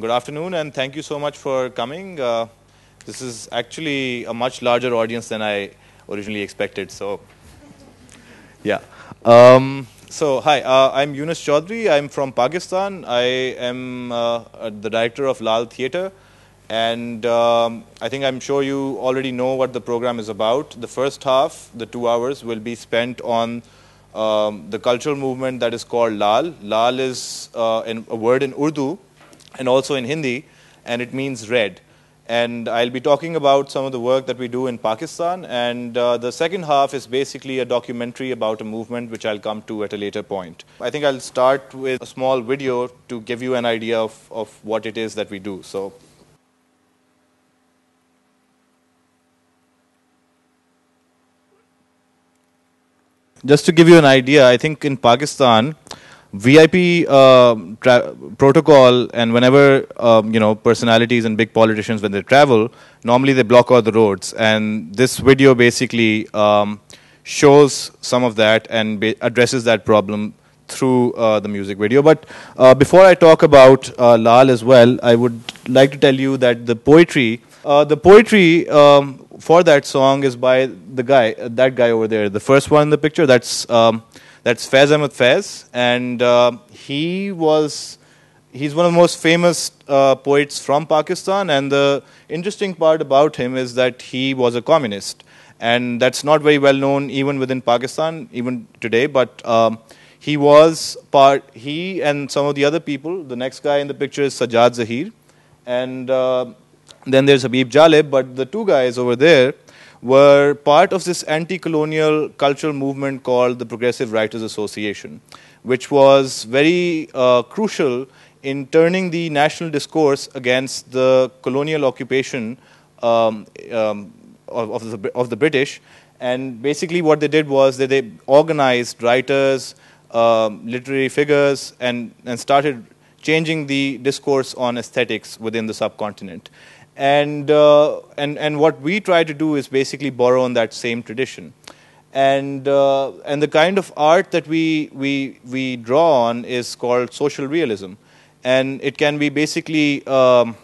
Good afternoon, and thank you so much for coming. Uh, this is actually a much larger audience than I originally expected. So, yeah. Um, so, hi, uh, I'm Younas Chowdhry. I'm from Pakistan. I am uh, the director of Laal Theatre. And um, I think I'm sure you already know what the program is about. The first half, the two hours, will be spent on um, the cultural movement that is called Laal. Laal is uh, a word in Urdu and also in Hindi, and it means red. And I'll be talking about some of the work that we do in Pakistan. And uh, the second half is basically a documentary about a movement, which I'll come to at a later point. I think I'll start with a small video to give you an idea of, of what it is that we do. So. Just to give you an idea, I think in Pakistan, VIP uh, protocol, and whenever um, you know personalities and big politicians when they travel, normally they block all the roads. And this video basically um, shows some of that and addresses that problem through uh, the music video. But uh, before I talk about uh, Laal as well, I would like to tell you that the poetry, uh, the poetry um, for that song is by the guy, that guy over there, the first one in the picture. That's um, that's Faiz Ahmed Faiz, and uh, he was he's one of the most famous uh, poets from Pakistan. And the interesting part about him is that he was a communist, and that's not very well known even within Pakistan, even today. But um, he was part. He and some of the other people. The next guy in the picture is Sajjad Zahir, and uh, then there's Habib Jalib. But the two guys over there were part of this anti-colonial cultural movement called the Progressive Writers Association, which was very uh, crucial in turning the national discourse against the colonial occupation um, um, of, of, the, of the British. And basically what they did was that they organized writers, um, literary figures, and, and started changing the discourse on aesthetics within the subcontinent. And, uh, and, and what we try to do is basically borrow on that same tradition. And, uh, and the kind of art that we, we, we draw on is called social realism. And it can be basically, um,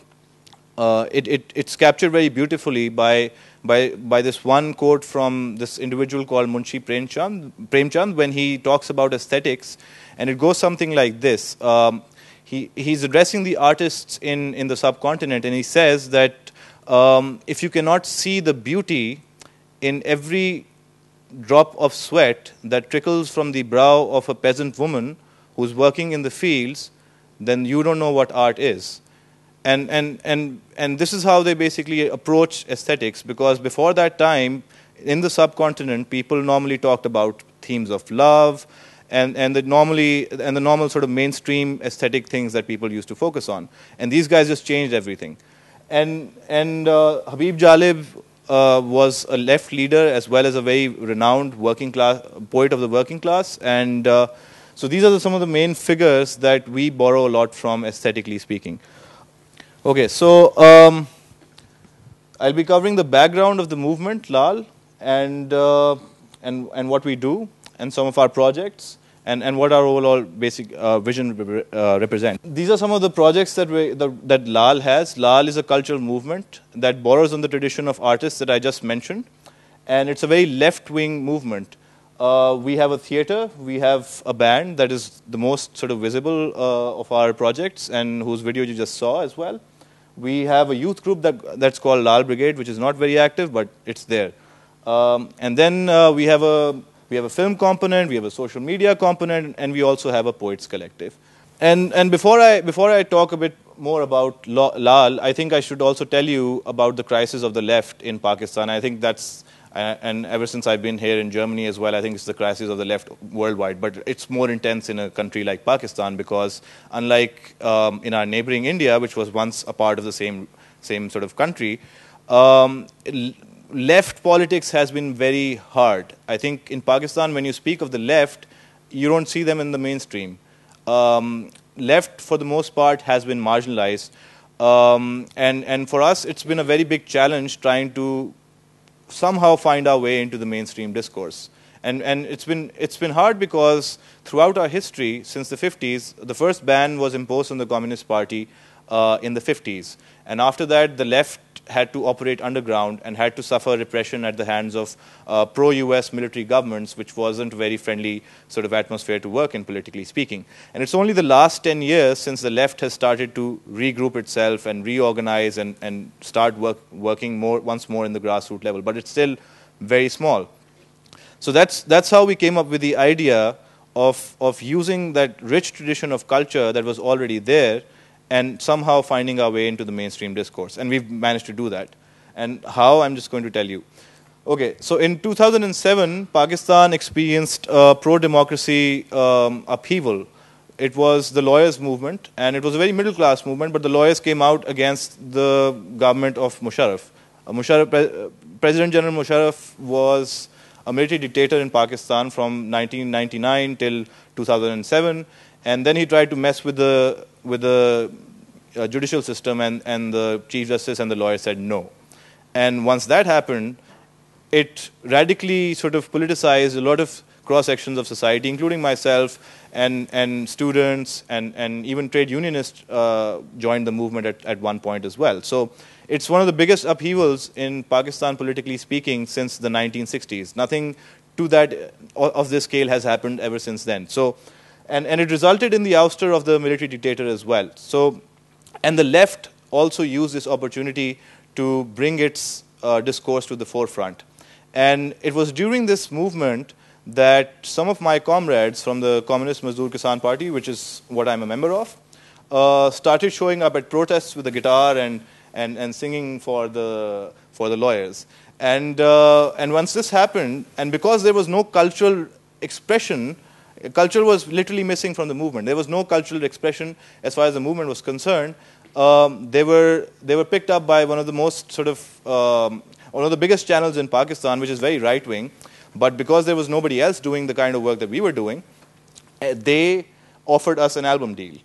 uh, it, it, it's captured very beautifully by, by, by this one quote from this individual called Munshi Premchand, Premchand when he talks about aesthetics. And it goes something like this. Um, he, he's addressing the artists in, in the subcontinent, and he says that um, if you cannot see the beauty in every drop of sweat that trickles from the brow of a peasant woman who's working in the fields, then you don't know what art is. And, and, and, and this is how they basically approach aesthetics, because before that time, in the subcontinent, people normally talked about themes of love, and, and the normally and the normal sort of mainstream aesthetic things that people used to focus on. And these guys just changed everything. And and uh, Habib Jalib uh, was a left leader as well as a very renowned working class poet of the working class. And uh, so these are the, some of the main figures that we borrow a lot from aesthetically speaking. Okay, so um, I'll be covering the background of the movement, Laal, and uh, and and what we do, and some of our projects and, and what our overall basic uh, vision uh, represent. These are some of the projects that, we, the, that Laal has. Laal is a cultural movement that borrows on the tradition of artists that I just mentioned, and it's a very left-wing movement. Uh, we have a theater, we have a band that is the most sort of visible uh, of our projects and whose video you just saw as well. We have a youth group that, that's called Laal Brigade, which is not very active, but it's there. Um, and then uh, we have a we have a film component, we have a social media component, and we also have a poets collective. And, and before, I, before I talk a bit more about Laal, I think I should also tell you about the crisis of the left in Pakistan. I think that's, uh, and ever since I've been here in Germany as well, I think it's the crisis of the left worldwide. But it's more intense in a country like Pakistan because, unlike um, in our neighboring India, which was once a part of the same, same sort of country, um, left politics has been very hard. I think in Pakistan, when you speak of the left, you don't see them in the mainstream. Um, left, for the most part, has been marginalized. Um, and, and for us, it's been a very big challenge trying to somehow find our way into the mainstream discourse. And, and it's, been, it's been hard because throughout our history, since the 50s, the first ban was imposed on the Communist Party uh, in the 50s. And after that, the left had to operate underground and had to suffer repression at the hands of uh, pro-US military governments, which wasn't a very friendly sort of atmosphere to work in, politically speaking. And it's only the last 10 years since the left has started to regroup itself and reorganize and, and start work, working more, once more in the grassroots level. But it's still very small. So that's, that's how we came up with the idea of, of using that rich tradition of culture that was already there and somehow finding our way into the mainstream discourse. And we've managed to do that. And how, I'm just going to tell you. Okay, so in 2007, Pakistan experienced a pro-democracy um, upheaval. It was the lawyers' movement, and it was a very middle-class movement, but the lawyers came out against the government of Musharraf. Uh, Musharraf Pre uh, President General Musharraf was a military dictator in Pakistan from 1999 till 2007, and then he tried to mess with the with the uh, judicial system, and, and the Chief Justice and the lawyer said no. And once that happened, it radically sort of politicized a lot of cross sections of society, including myself and, and students and, and even trade unionists uh, joined the movement at, at one point as well. So it's one of the biggest upheavals in Pakistan, politically speaking, since the 1960s. Nothing to that of this scale has happened ever since then. So and, and it resulted in the ouster of the military dictator as well. So, and the left also used this opportunity to bring its uh, discourse to the forefront. And it was during this movement that some of my comrades from the Communist Mazdoor Kisan Party, which is what I'm a member of, uh, started showing up at protests with a guitar and, and, and singing for the, for the lawyers. And, uh, and once this happened, and because there was no cultural expression Culture was literally missing from the movement. There was no cultural expression as far as the movement was concerned. Um, they were they were picked up by one of the most sort of um, one of the biggest channels in Pakistan, which is very right wing. But because there was nobody else doing the kind of work that we were doing, eh, they offered us an album deal,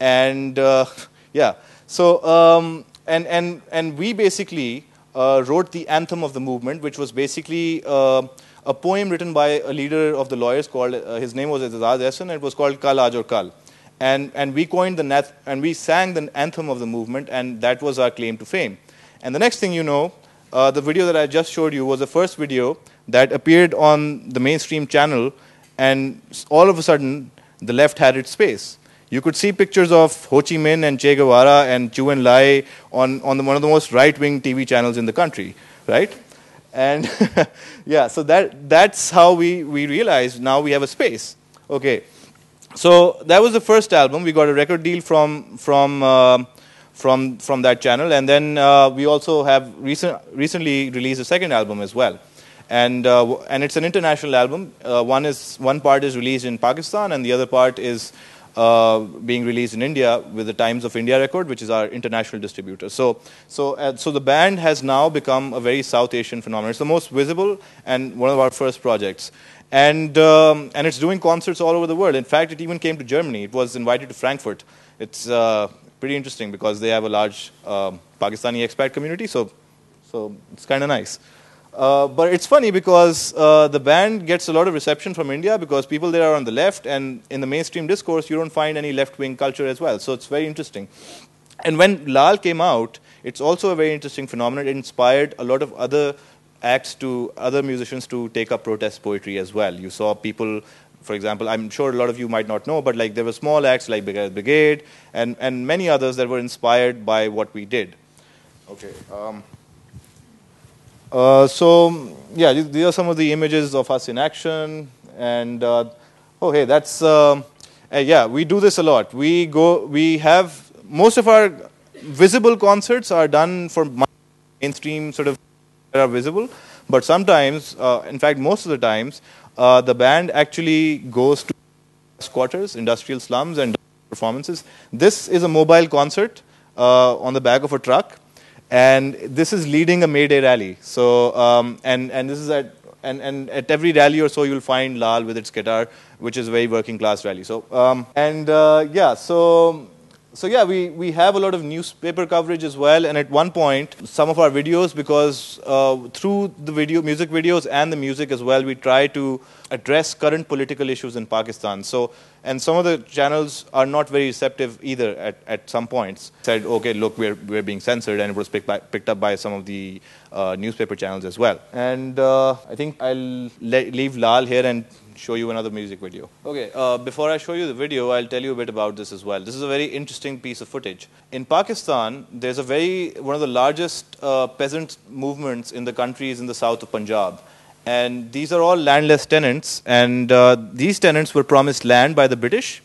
and uh, yeah. So um, and and and we basically uh, wrote the anthem of the movement, which was basically. Uh, a poem written by a leader of the lawyers called, uh, his name was Aitzaz and it was called Kal Kal. And, and we coined the, and we sang the anthem of the movement, and that was our claim to fame. And the next thing you know, uh, the video that I just showed you was the first video that appeared on the mainstream channel, and all of a sudden, the left had its space. You could see pictures of Ho Chi Minh and Che Guevara and Chu Zhou Enlai on, on the, one of the most right-wing TV channels in the country, right? And yeah, so that, that's how we, we realized now we have a space. Okay. So that was the first album. We got a record deal from, from, uh, from, from that channel. And then uh, we also have recent, recently released a second album as well. And, uh, and it's an international album. Uh, one, is, one part is released in Pakistan, and the other part is uh, being released in India with the Times of India record, which is our international distributor. So, so, uh, so the band has now become a very South Asian phenomenon. It's the most visible and one of our first projects. And, um, and it's doing concerts all over the world. In fact, it even came to Germany. It was invited to Frankfurt. It's uh, pretty interesting because they have a large um, Pakistani expat community, so, so it's kind of nice. Uh, but it's funny because uh, the band gets a lot of reception from India because people there are on the left, and in the mainstream discourse, you don't find any left wing culture as well. So it's very interesting. And when Laal came out, it's also a very interesting phenomenon. It inspired a lot of other acts to other musicians to take up protest poetry as well. You saw people, for example, I'm sure a lot of you might not know, but like there were small acts like Brigade and, and many others that were inspired by what we did. Okay. Um, uh, so yeah, these are some of the images of us in action. And uh, oh, hey, that's uh, yeah, we do this a lot. We go, we have most of our visible concerts are done for mainstream sort of that are visible, but sometimes, uh, in fact, most of the times, uh, the band actually goes to quarters, industrial slums, and performances. This is a mobile concert on the back of a truck and this is leading a May Day rally. So, um, and, and this is at, and, and at every rally or so, you'll find Laal with its guitar, which is a very working class rally. So, um, and uh, yeah, so, so yeah, we, we have a lot of newspaper coverage as well. And at one point, some of our videos, because uh, through the video, music videos and the music as well, we try to address current political issues in Pakistan. So, and some of the channels are not very receptive either at, at some points. Said, okay, look, we're, we're being censored, and it was picked, by, picked up by some of the uh, newspaper channels as well. And uh, I think I'll leave Laal here and show you another music video. Okay, uh, before I show you the video, I'll tell you a bit about this as well. This is a very interesting piece of footage. In Pakistan, there's a very, one of the largest uh, peasant movements in the country is in the south of Punjab. And these are all landless tenants, and uh, these tenants were promised land by the British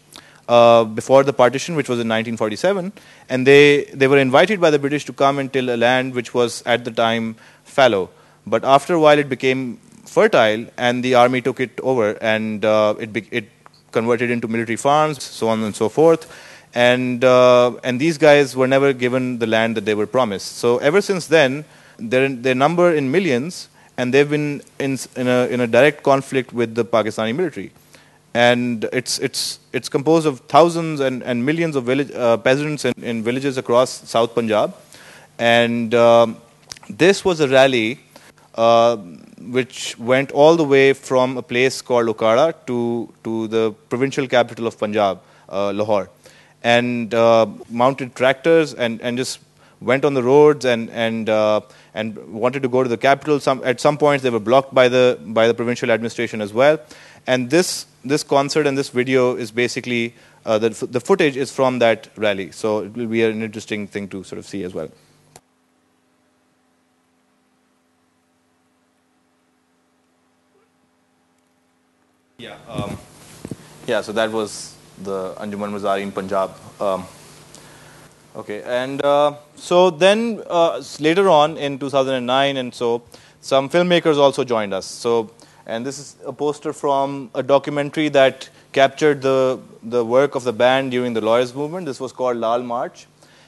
uh, before the partition, which was in 1947, and they, they were invited by the British to come and till a land which was at the time fallow. But after a while, it became fertile, and the army took it over, and uh, it, it converted into military farms, so on and so forth. And, uh, and these guys were never given the land that they were promised. So ever since then, their, their number in millions, and they've been in, in, a, in a direct conflict with the Pakistani military. And it's, it's, it's composed of thousands and, and millions of village, uh, peasants in, in villages across South Punjab. And um, this was a rally uh, which went all the way from a place called Okara to, to the provincial capital of Punjab, uh, Lahore, and uh, mounted tractors and, and just went on the roads and, and, uh, and wanted to go to the capital. Some, at some points, they were blocked by the, by the provincial administration as well. And this, this concert and this video is basically, uh, the, the footage is from that rally. So it will be an interesting thing to sort of see as well. Um, yeah, so that was the Anjuman Mazareen in Punjab. Um, okay, and uh, so then uh, later on in 2009 and so, some filmmakers also joined us. So, and this is a poster from a documentary that captured the, the work of the band during the lawyers movement. This was called Laal March.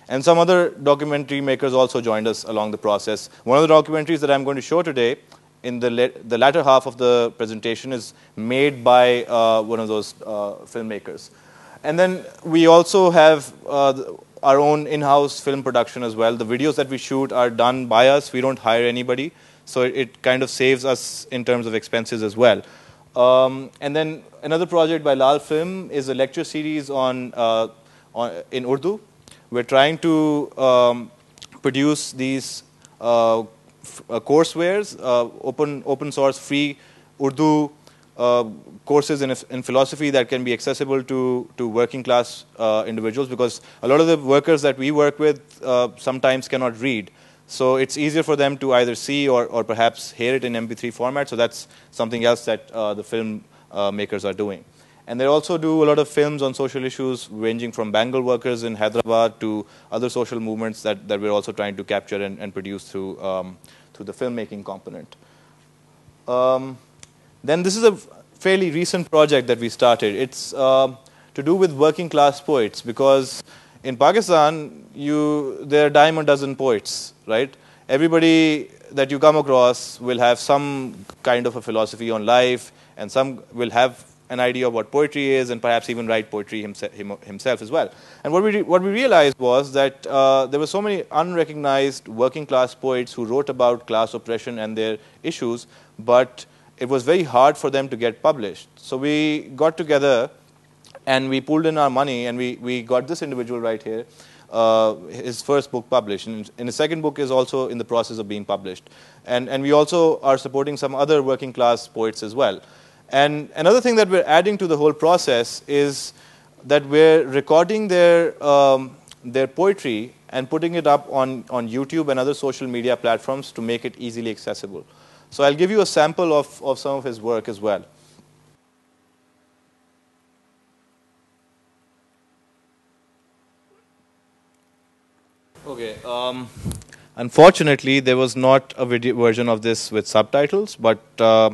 And some other documentary makers also joined us along the process. One of the documentaries that I'm going to show today in the, the latter half of the presentation is made by uh, one of those uh, filmmakers. And then we also have uh, our own in-house film production as well. The videos that we shoot are done by us. We don't hire anybody. So it, it kind of saves us in terms of expenses as well. Um, and then another project by Laal Film is a lecture series on, uh, on in Urdu. We're trying to um, produce these uh, coursewares, uh, open, open source, free Urdu uh, courses in, in philosophy that can be accessible to, to working class uh, individuals because a lot of the workers that we work with uh, sometimes cannot read. So it's easier for them to either see or, or perhaps hear it in MP3 format. So that's something else that uh, the film makers are doing. And they also do a lot of films on social issues, ranging from bangle workers in Hyderabad to other social movements that, that we're also trying to capture and, and produce through, um, through the filmmaking component. Um, then this is a fairly recent project that we started. It's uh, to do with working class poets because in Pakistan, you, there are dime a dozen poets, right? Everybody that you come across will have some kind of a philosophy on life, and some will have an idea of what poetry is and perhaps even write poetry himself, himself as well. And what we, what we realized was that uh, there were so many unrecognized working class poets who wrote about class oppression and their issues, but it was very hard for them to get published. So we got together and we pulled in our money and we, we got this individual right here. Uh, his first book published. And, and his second book is also in the process of being published. And, and we also are supporting some other working class poets as well. And another thing that we're adding to the whole process is that we're recording their, um, their poetry and putting it up on, on YouTube and other social media platforms to make it easily accessible. So I'll give you a sample of, of some of his work as well. Okay. Um, unfortunately, there was not a video version of this with subtitles, but uh,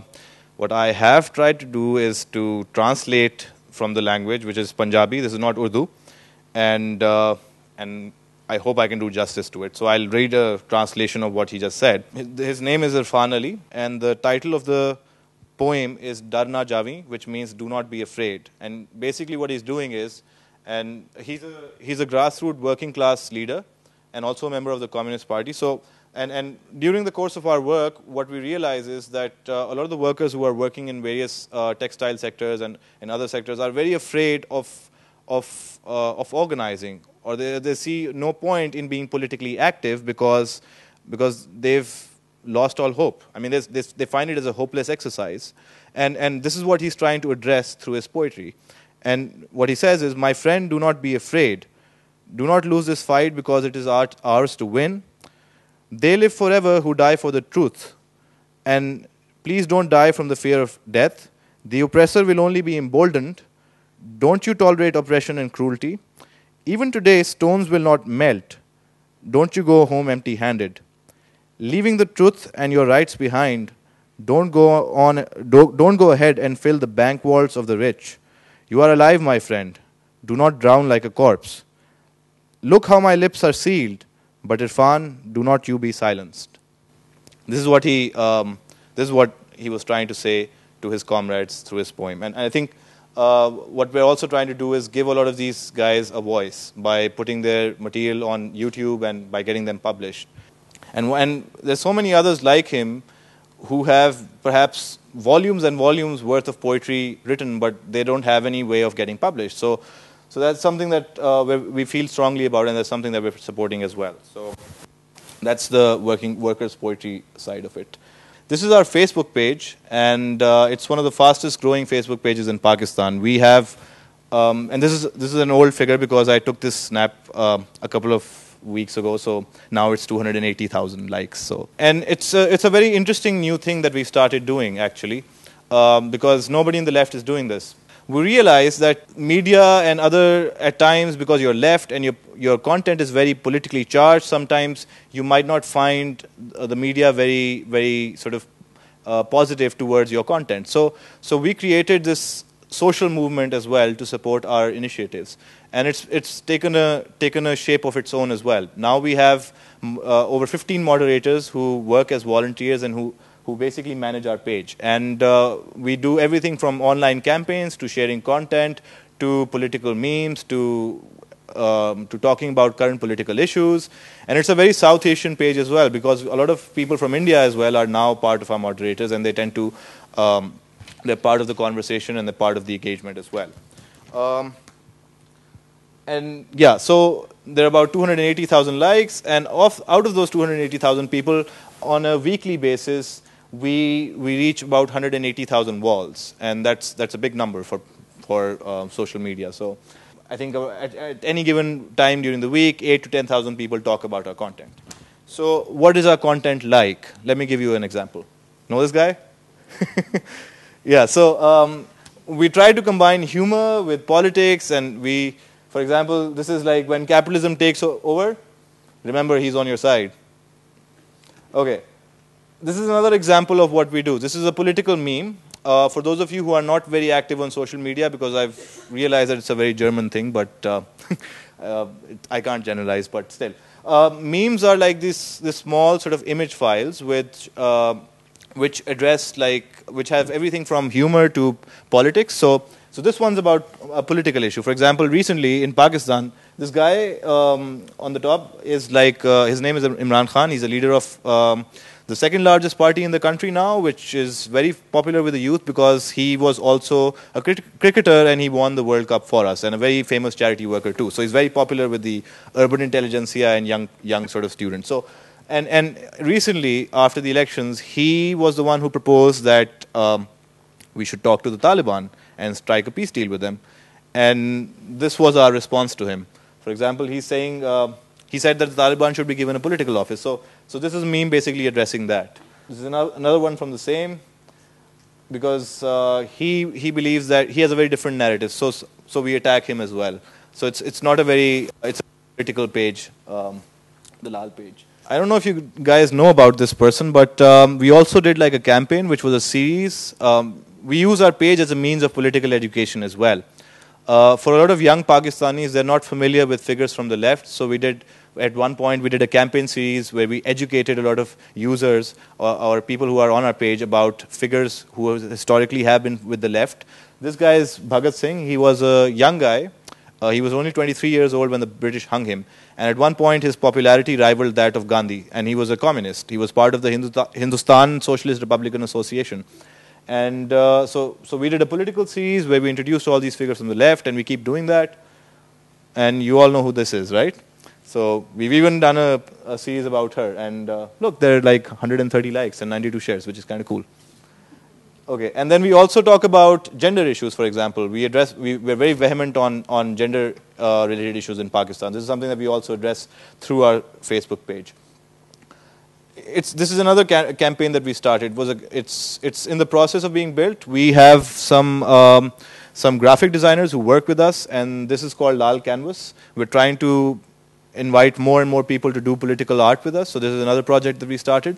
what I have tried to do is to translate from the language, which is Punjabi. This is not Urdu, and uh, and I hope I can do justice to it. So I'll read a translation of what he just said. His name is Irfan Ali, and the title of the poem is Dar Na Javi, which means "Do not be afraid." And basically, what he's doing is, And he's a, he's a grassroots working class leader and also a member of the Communist Party. So, and, and during the course of our work, what we realize is that uh, a lot of the workers who are working in various uh, textile sectors and in other sectors are very afraid of, of, uh, of organizing, or they, they see no point in being politically active because, because they've lost all hope. I mean, they find it as a hopeless exercise. And, and this is what he's trying to address through his poetry. And what he says is, My friend, do not be afraid. Do not lose this fight because it is ours to win. They live forever who die for the truth. And please don't die from the fear of death. The oppressor will only be emboldened. Don't you tolerate oppression and cruelty. Even today, stones will not melt. Don't you go home empty handed. Leaving the truth and your rights behind, don't go, on, don't go ahead and fill the bank vaults of the rich. You are alive, my friend. Do not drown like a corpse. Look how my lips are sealed, but Irfan, do not you be silenced. This is what he, um, this is what he was trying to say to his comrades through his poem. And, and I think uh, what we're also trying to do is give a lot of these guys a voice by putting their material on YouTube and by getting them published. And, and there's so many others like him who have perhaps volumes and volumes worth of poetry written, but they don't have any way of getting published. So, so that's something that uh, we feel strongly about, and that's something that we're supporting as well. So that's the working workers' poetry side of it. This is our Facebook page, and uh, it's one of the fastest growing Facebook pages in Pakistan. We have, um, and this is this is an old figure because I took this snap uh, a couple of weeks ago. So now it's 280,000 likes. So and it's a, it's a very interesting new thing that we started doing actually, um, because nobody in the left is doing this. We realize that media and other at times because you're left and your your content is very politically charged. Sometimes you might not find the media very very sort of uh, positive towards your content. So so we created this social movement as well to support our initiatives and it's it's taken a taken a shape of its own as well. Now we have uh, over 15 moderators who work as volunteers and who who basically manage our page. And uh, we do everything from online campaigns to sharing content to political memes to um, to talking about current political issues. And it's a very South Asian page as well because a lot of people from India as well are now part of our moderators and they tend to um, they're part of the conversation and they're part of the engagement as well. Um, and yeah, so there are about 280,000 likes, and off, out of those 280,000 people, on a weekly basis, we we reach about 180,000 walls, and that's that's a big number for for uh, social media. So, I think at, at, any given time during the week, eight to 10,000 people talk about our content. So, what is our content like? Let me give you an example. Know this guy? yeah. So. Um, we try to combine humor with politics, and we for example, this is like when capitalism takes over, remember he's on your side. Okay. This is another example of what we do. This is a political meme. Uh, for those of you who are not very active on social media, because I've realized that it's a very German thing, but uh, uh, it, I can't generalize, but still. Uh, memes are like these, this small sort of image files which, uh, which address like, which have everything from humor to politics. So so this one's about a political issue. For example, recently in Pakistan, this guy um, on the top is like, his name is Imran Khan. He's a leader of um, the second largest party in the country now, which is very popular with the youth because he was also a cricketer and he won the World Cup for us and a very famous charity worker too. So he's very popular with the urban intelligentsia and young, young sort of students. So, and, and recently, after the elections, he was the one who proposed that um, we should talk to the Taliban and strike a peace deal with them. And this was our response to him. For example, he's saying, uh, he said that the Taliban should be given a political office. So, so this is meme basically addressing that. This is another one from the same, because uh, he, he believes that he has a very different narrative. So, so we attack him as well. So it's, it's not a very, it's a political page, um, the Laal page. I don't know if you guys know about this person, but um, we also did like a campaign, which was a series. Um, we use our page as a means of political education as well. Uh, for a lot of young Pakistanis, they're not familiar with figures from the left, so we did at one point we did a campaign series where we educated a lot of users or, or, people who are on our page about figures who historically have been with the left. This guy is Bhagat Singh. He was a young guy Uh, he was only 23 years old when the British hung him. And at one point, his popularity rivaled that of Gandhi. And he was a communist. He was part of the Hindustan Socialist Republican Association. And uh, so, so we did a political series where we introduced all these figures from the left, and we keep doing that. And you all know who this is, right? So we've even done a, a series about her. And uh, look, there are like 130 likes and 92 shares, which is kind of cool. Okay, and then we also talk about gender issues, for example. We address, we, we're very vehement on, on gender uh, related issues in Pakistan. This is something that we also address through our Facebook page. It's, this is another ca campaign that we started. It was a, it's, it's in the process of being built. We have some, um, some graphic designers who work with us, and this is called Laal Canvas. We're trying to invite more and more people to do political art with us. So this is another project that we started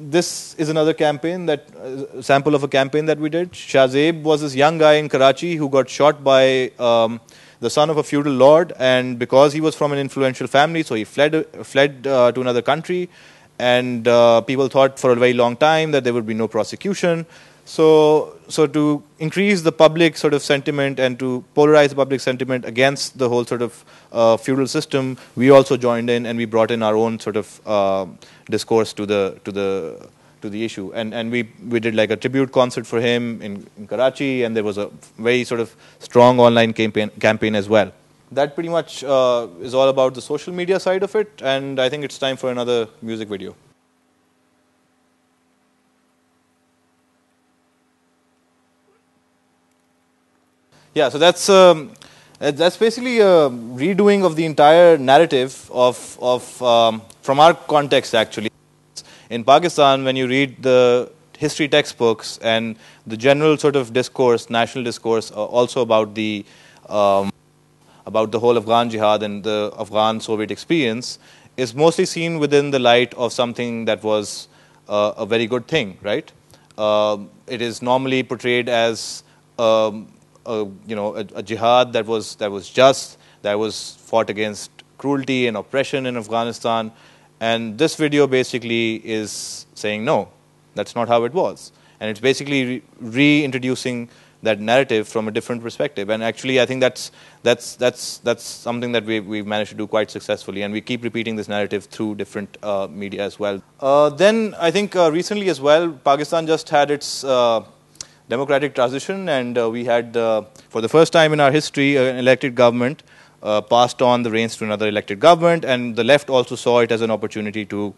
this is another campaign that uh, sample of a campaign that we did. Shahzeb was this young guy in Karachi who got shot by um, the son of a feudal lord, and because he was from an influential family, so he fled fled uh, to another country, and uh, people thought for a very long time that there would be no prosecution. So, so to increase the public sort of sentiment and to polarize the public sentiment against the whole sort of uh, feudal system, we also joined in and we brought in our own sort of uh, discourse to the to the to the issue. And and we we did like a tribute concert for him in, in Karachi, and there was a very sort of strong online campaign campaign as well. That pretty much uh, is all about the social media side of it, and I think it's time for another music video. Yeah, so that's um, that's basically a redoing of the entire narrative of of um, from our context actually. In Pakistan, when you read the history textbooks and the general sort of discourse, national discourse, uh, also about the um, about the whole Afghan jihad and the Afghan Soviet experience, is mostly seen within the light of something that was uh, a very good thing, right? Uh, it is normally portrayed as um, a, you know, a, a jihad that was, that was just, that was fought against cruelty and oppression in Afghanistan. And this video basically is saying, no, that's not how it was. And it's basically re reintroducing that narrative from a different perspective. And actually, I think that's, that's, that's, that's something that we've, we've managed to do quite successfully. And we keep repeating this narrative through different uh, media as well. Uh, then I think uh, recently as well, Pakistan just had its uh, democratic transition, and uh, we had, uh, for the first time in our history, an elected government passed on the reins to another elected government, and the left also saw it as an opportunity to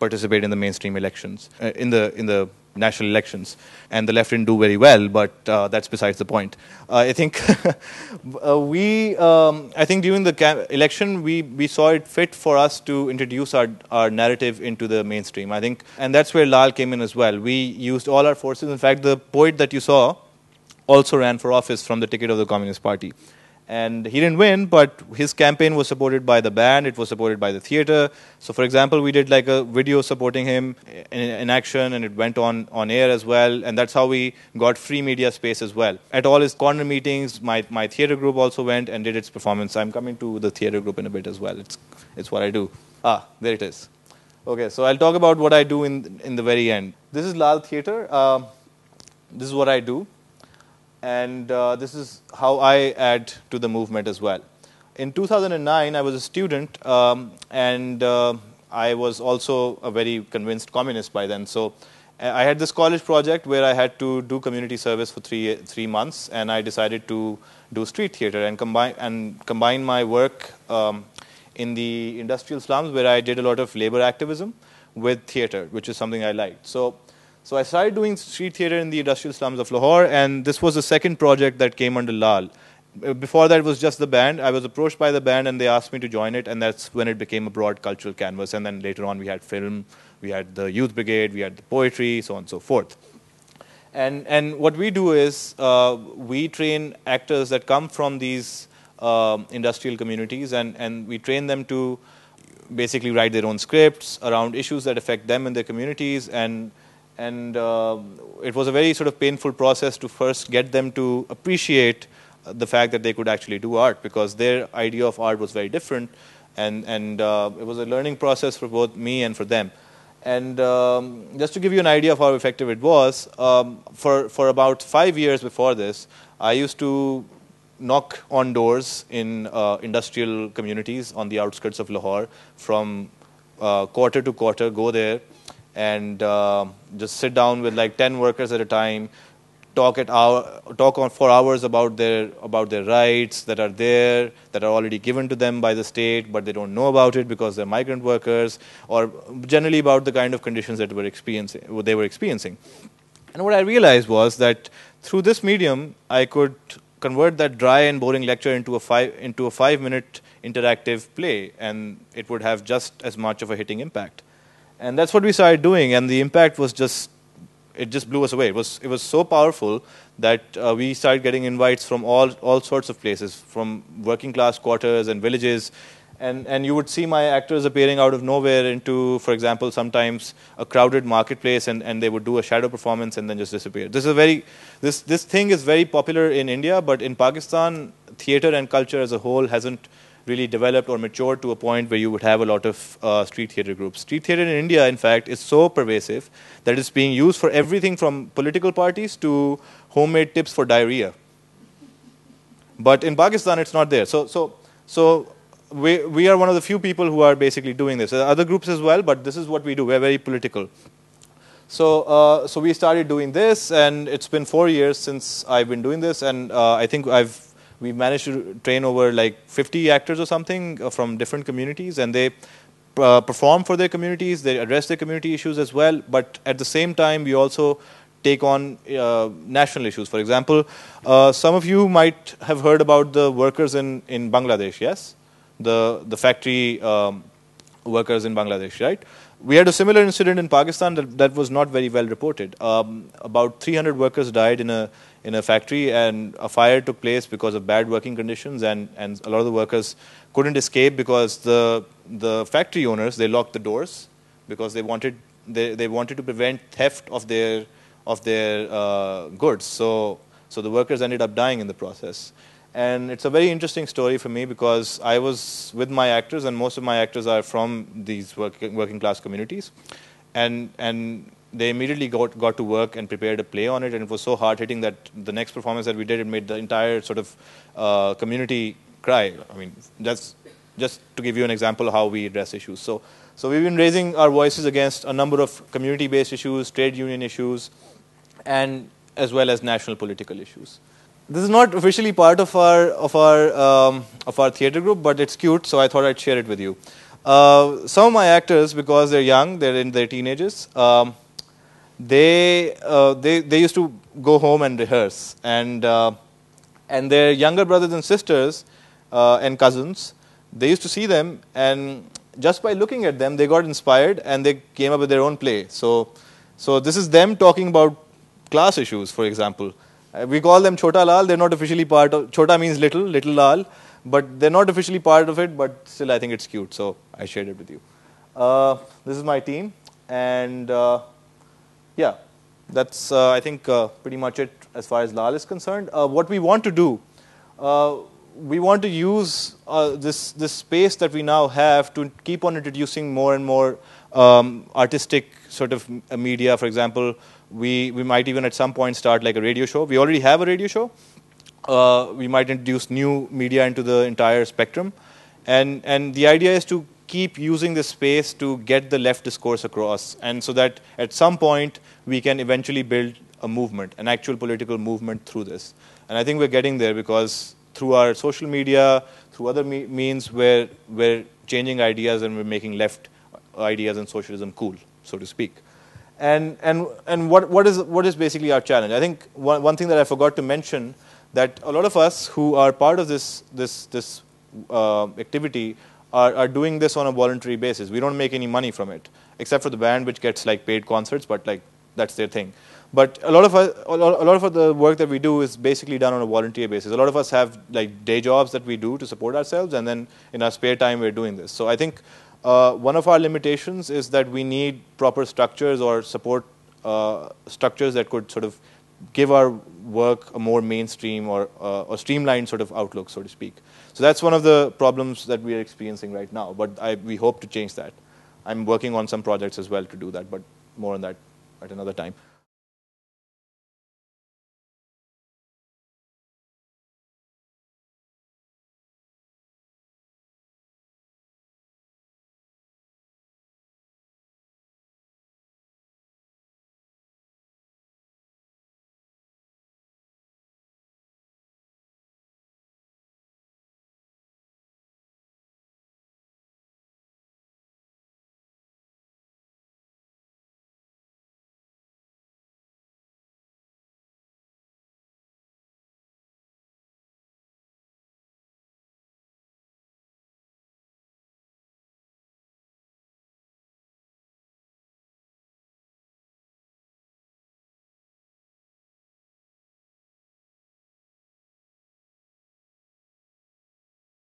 participate in the mainstream elections, in the in the national elections, and the left didn't do very well, but uh, that's besides the point. Uh, I think uh, we, um, I think during the election, we, we saw it fit for us to introduce our, our narrative into the mainstream. I think, and that's where Laal came in as well. We used all our forces. In fact, the poet that you saw also ran for office from the ticket of the Communist Party. And he didn't win, but his campaign was supported by the band, it was supported by the theater. So, for example, we did like a video supporting him in, in, action, and it went on, on air as well. And that's how we got free media space as well. At all his corner meetings, my, my theater group also went and did its performance. I'm coming to the theater group in a bit as well. It's, it's what I do. Ah, there it is. Okay, so I'll talk about what I do in, in the very end. This is Laal Theater. Uh, this is what I do and uh, this is how I add to the movement as well. In 2009, I was a student, um, and uh, I was also a very convinced communist by then. So I had this college project where I had to do community service for three three months, and I decided to do street theater and combine and combine my work um, in the industrial slums where I did a lot of labor activism with theater, which is something I liked. So so I started doing street theater in the industrial slums of Lahore, and this was the second project that came under Laal. Uh, before that, was just the band. I was approached by the band, and they asked me to join it, and that's when it became a broad cultural canvas. And then later on, we had film, we had the youth brigade, we had the poetry, so on and so forth. And and what we do is uh, we train actors that come from these uh, industrial communities, and and we train them to basically write their own scripts around issues that affect them and their communities, and and uh, it was a very sort of painful process to first get them to appreciate the fact that they could actually do art because their idea of art was very different. And and uh, it was a learning process for both me and for them. And um, just to give you an idea of how effective it was um, for for about five years before this i used to knock on doors in uh, industrial communities on the outskirts of Lahore from uh, quarter to quarter, go there and uh, just sit down with like 10 workers at a time, talk at hour, talk on for hours about their about their rights that are there that are already given to them by the state, but they don't know about it because they're migrant workers, or generally about the kind of conditions that were experiencing they were experiencing. And what I realized was that through this medium, I could convert that dry and boring lecture into a five into a five minute interactive play, and it would have just as much of a hitting impact. And that's what we started doing, and the impact was just it just blew us away. It was it was so powerful that uh, we started getting invites from all all sorts of places, from working class quarters and villages, and and you would see my actors appearing out of nowhere into, for example, sometimes a crowded marketplace, and, and they would do a shadow performance and then just disappear. This is a very this this thing is very popular in India, but in Pakistan, theater and culture as a whole hasn't really developed or matured to a point where you would have a lot of uh, street theater groups. Street theater in India, in fact, is so pervasive that it's being used for everything from political parties to homemade tips for diarrhea. But in Pakistan, it's not there. So, so, so we, we are one of the few people who are basically doing this. There are other groups as well, but this is what we do. We're very political. So, uh, so we started doing this, and it's been four years since I've been doing this, and uh, I think I've we managed to train over like 50 actors or something uh, from different communities, and they uh, perform for their communities. They address their community issues as well. But at the same time, we also take on uh, national issues. For example, uh, some of you might have heard about the workers in, in Bangladesh, yes? The, the factory um, workers in Bangladesh, right? We had a similar incident in Pakistan that, that was not very well reported. Um, about 300 workers died in a in a factory, and a fire took place because of bad working conditions, and, and a lot of the workers couldn't escape because the the factory owners they locked the doors because they wanted they, they wanted to prevent theft of their of their uh, goods. So so the workers ended up dying in the process. And it's a very interesting story for me because I was with my actors, and most of my actors are from these working, working class communities. And, and they immediately got, got to work and prepared a play on it, and it was so hard hitting that the next performance that we did, it made the entire sort of uh, community cry. I mean, that's just to give you an example of how we address issues. So, so we've been raising our voices against a number of community-based issues, trade union issues, and as well as national political issues. This is not officially part of our of our um, of our theater group, but it's cute, so I thought I'd share it with you. Uh, some of my actors, because they're young, they're in their teenagers. Um, they, uh, they, they used to go home and rehearse. And, uh, and their younger brothers and sisters uh, and cousins, they used to see them, and just by looking at them, they got inspired and they came up with their own play. So, so this is them talking about class issues, for example. Uh, we call them Chota Laal. They're not officially part of Chota means little, little Laal, but they're not officially part of it. But still, I think it's cute, so I shared it with you. Uh, this is my team, and uh, yeah, that's, uh, I think, uh, pretty much it as far as LAAL is concerned. Uh, what we want to do, we want to use this, this space that we now have to keep on introducing more and more um, artistic sort of media. For example, we, we might even at some point start like a radio show. We already have a radio show. Uh, we might introduce new media into the entire spectrum. And, and the idea is to keep using this space to get the left discourse across, and so that at some point we can eventually build a movement, an actual political movement through this. And I think we're getting there because through our social media, through other me means, we're, we're changing ideas and we're making left ideas and socialism cool, so to speak. And, and, and what, what, is, what is basically our challenge? I think one, one thing that I forgot to mention that a lot of us who are part of this, this, this uh, activity are, are doing this on a voluntary basis. We don't make any money from it, except for the band, which gets like paid concerts, but like that's their thing. But a lot of us, a lot of the work that we do is basically done on a volunteer basis. A lot of us have like day jobs that we do to support ourselves, and then in our spare time we're doing this. So I think uh, one of our limitations is that we need proper structures or support uh, structures that could sort of give our work a more mainstream or, uh, or streamlined sort of outlook, so to speak. So that's one of the problems that we are experiencing right now, but I, we hope to change that. I'm working on some projects as well to do that, but more on that at another time.